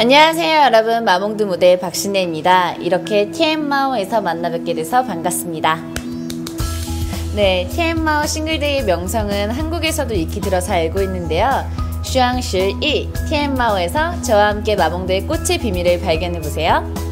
안녕하세요 여러분. 마몽드 모델 박신혜입니다. 이렇게 天猫에서 만나 뵙게 돼서 반갑습니다. 네 天猫 Single Day 명성은 한국에서도 익히 들어서 알고 있는데요. 双十一 天猫에서 저와 함께 마몽드의 꽃의 비밀을 발견해보세요.